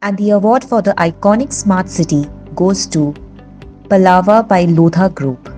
And the award for the iconic smart city goes to Palava by Lodha Group.